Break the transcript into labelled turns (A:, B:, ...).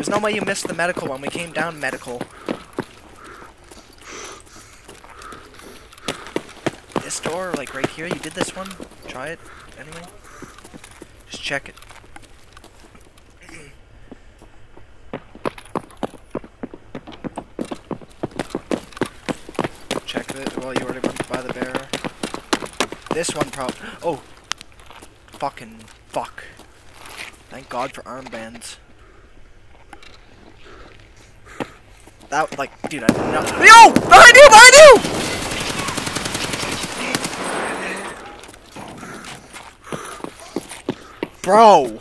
A: There's no way you missed the medical one. We came down medical. This door, like right here, you did this one? Try it, anyway? Just check it. Check it while you already went by the bear. This one prob- Oh! Fucking fuck. Thank God for armbands. That, like, dude, I didn't know. Yo! Behind you! Behind you! Bro!